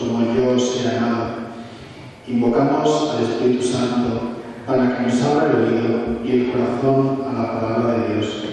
como yo os he Invocamos al Espíritu Santo para que nos abra el oído y el corazón a la palabra de Dios.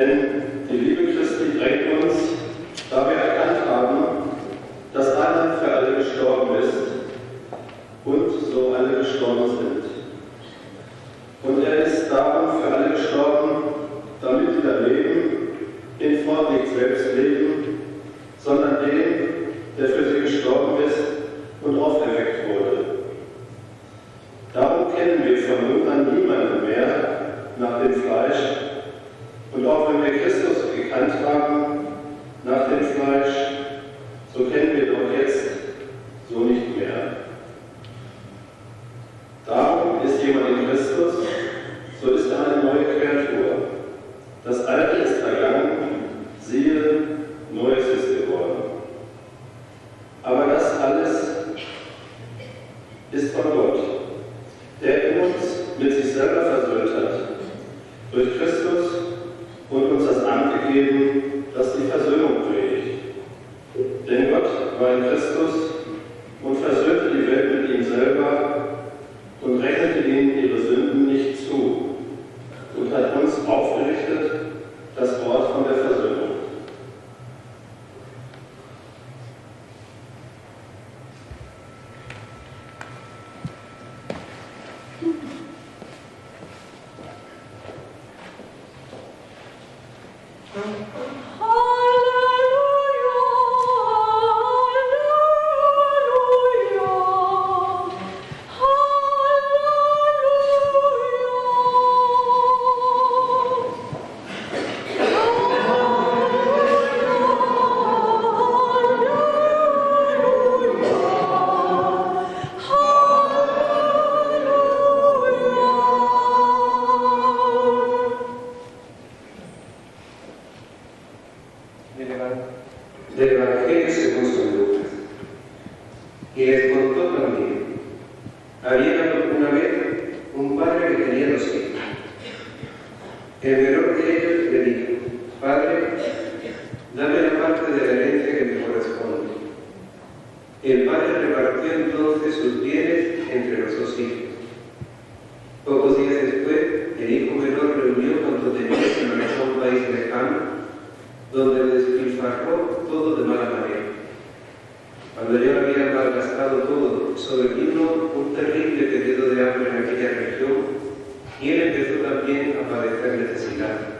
Denn die liebe Christi ist von Gott, der in uns mit sich selber Cuando yo había malgastado todo, sobrevino un terrible periodo de hambre en aquella región y él empezó también a padecer necesidad.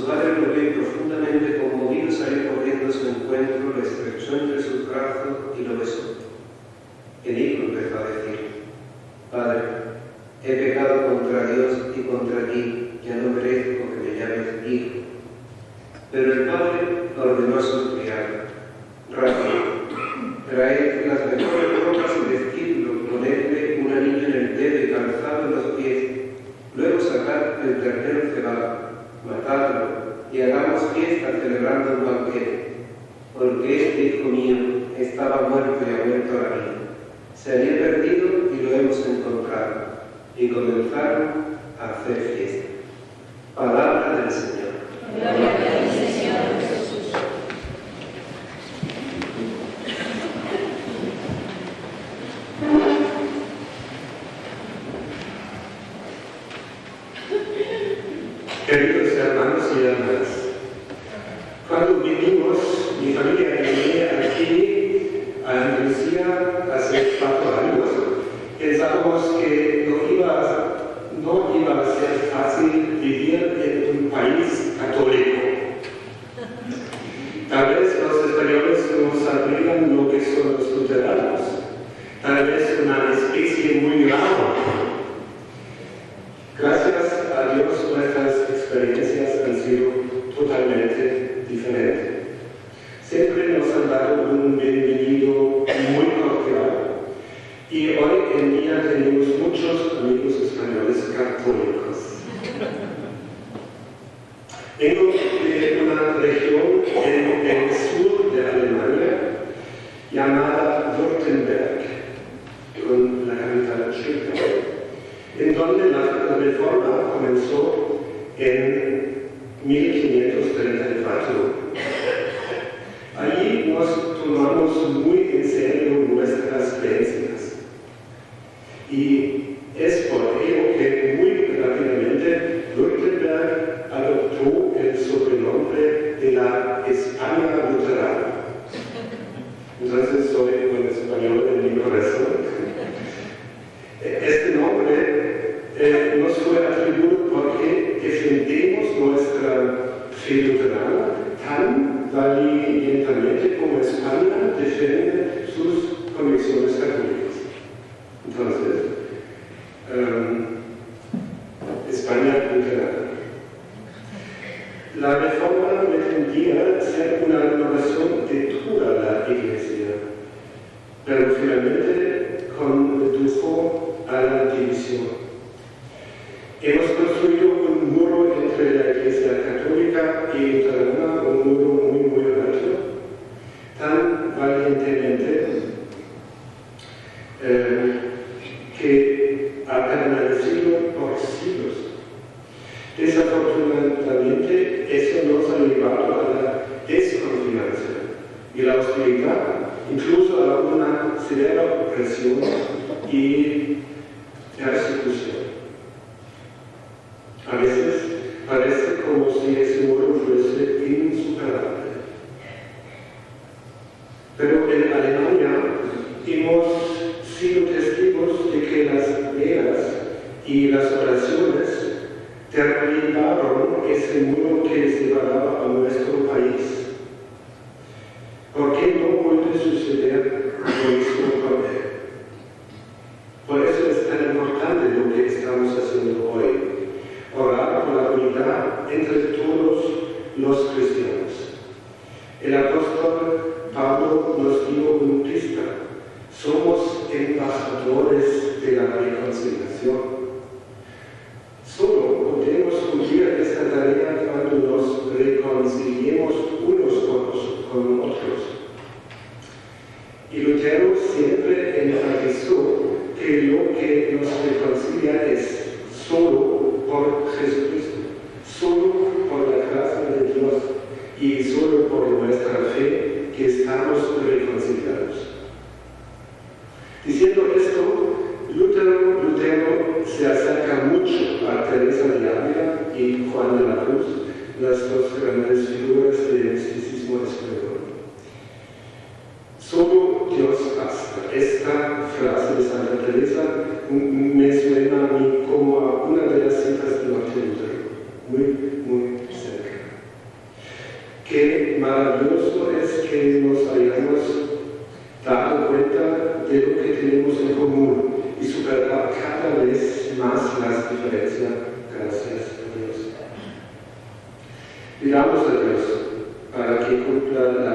Su padre ve profundamente conmovido, salió corriendo a su encuentro, la estrechó entre sus brazos y lo besó. It is. en una región en el sur de Alemania llamada Württemberg, con la capital Stuttgart, en donde la, reforma comenzó en 1534. Allí nos tomamos muy dia c'è una rinnovazione di tutta la Iglesia, eh, per finalmente Pero en Alemania hemos sido testigos de que las ideas y las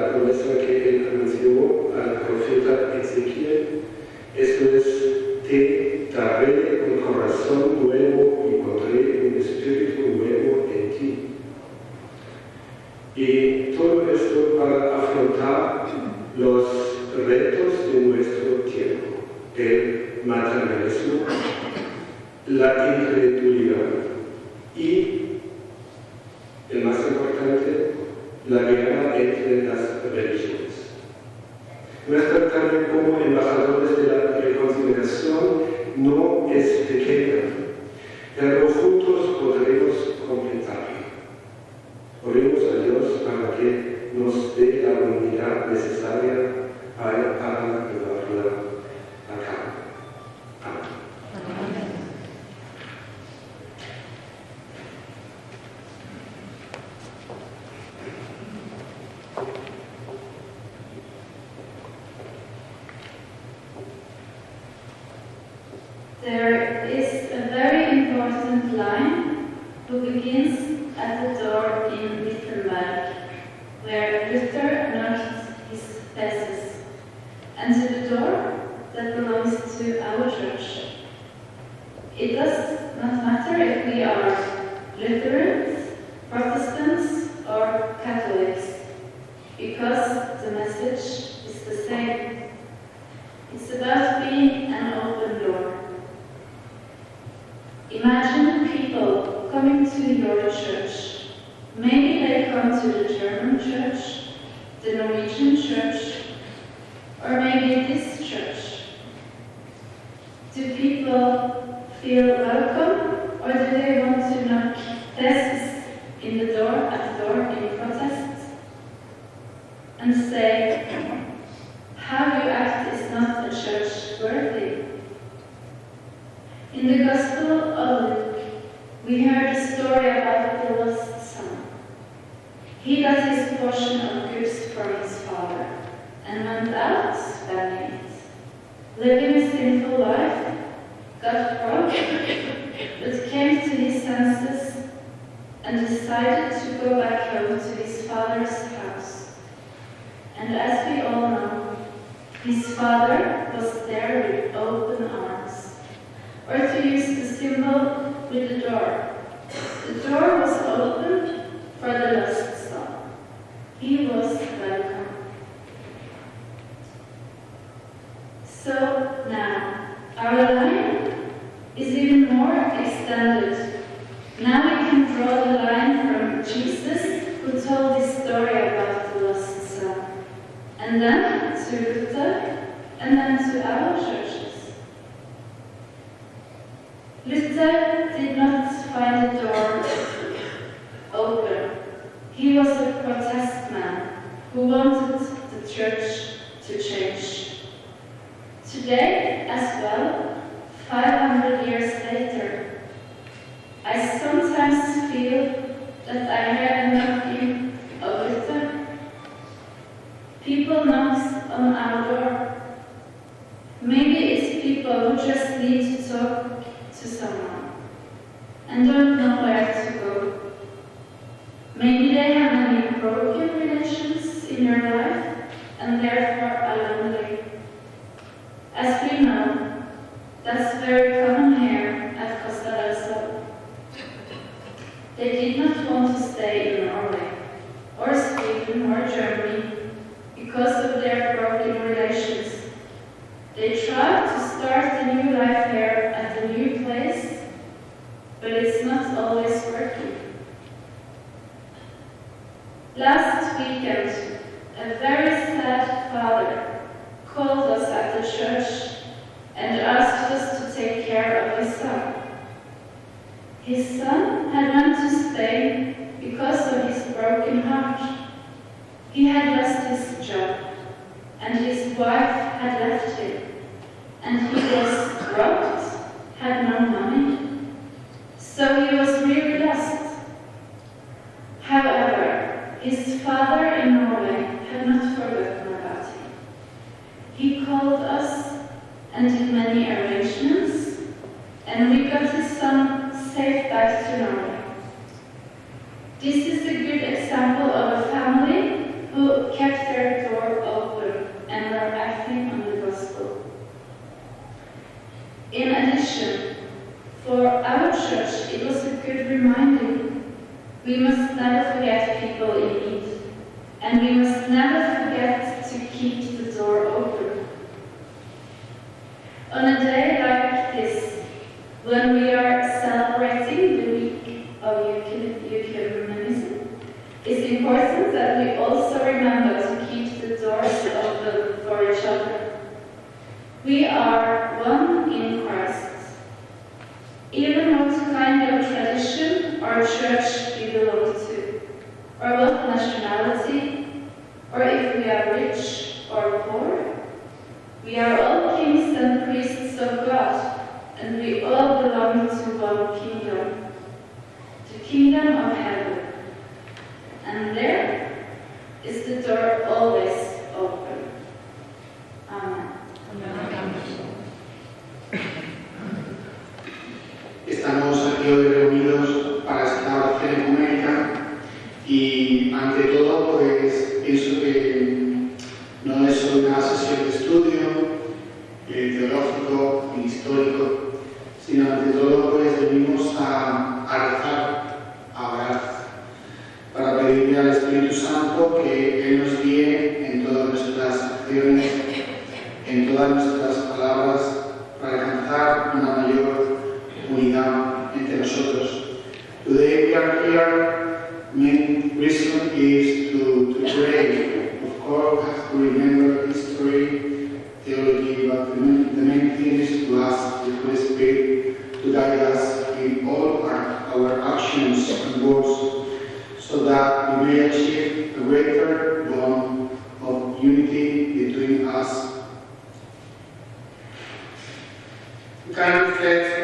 la promesa que él anunció la profeta Ezequiel. Esto es or maybe this church? Do people feel welcome or do they want to knock desks in the door at the door in protest and say, how you act is not a church worthy? In the Gospel of Luke, we heard a story about the lost son. He got his portion of goods from his and out, that means living a sinful life, got broke. but came to his senses and decided to go back home to his father's house. And as we all know, his father was there with open arms, or to use the symbol with the door. The door don't just need to talk to someone. And don't know where to go. Maybe they have any broken relations in your life, and therefore are lonely. As we know, that's very common here at Costa del Sol. They did not want to stay When we are celebrating the week of ecumenism, it's important that we also remember to keep the doors open for each other. We are one in Christ. Even what kind of tradition our church pues pienso que no es una sesión de estudio eh, teológico ni histórico,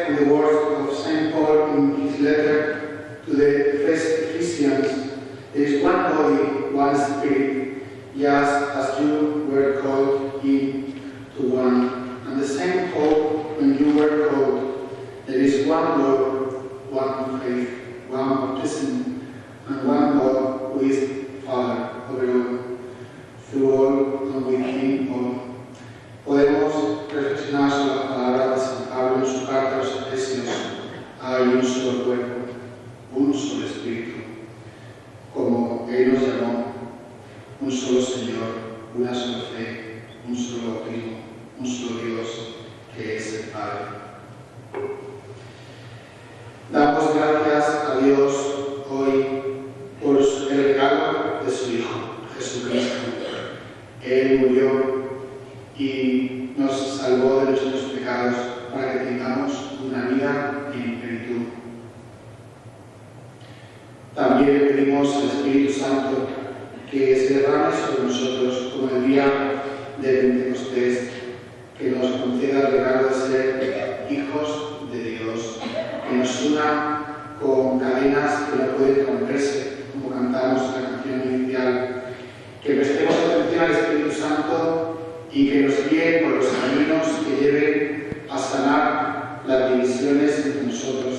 back to the words of St. Paul in his letter to the first Ephesians, there is one body, one spirit, just as you were called in to one, and the same hope when you were called. There is one Lord, one faith, one baptism, and one God who is Él murió y nos salvó de nuestros pecados para que tengamos una vida en plenitud. También pedimos al Espíritu Santo que se derrame sobre nosotros como el día de Pentecostés, que nos conceda el regalo de ser hijos de Dios, que nos una con cadenas que no pueden romperse, como cantamos en la canción inicial, que prestemos al Espíritu Santo y que nos guíe por los caminos que lleven a sanar las divisiones entre nosotros,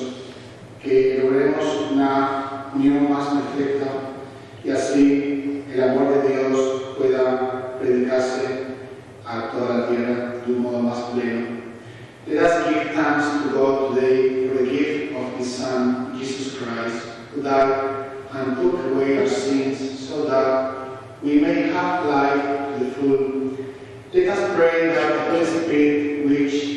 que logremos una unión más perfecta y así el amor de Dios pueda predicarse a toda la tierra de un modo más pleno. Let us give thanks to God today for the gift of His Son, Jesus Christ, who died and took away our sins so that we may life to the full, let us pray that the Holy Spirit, which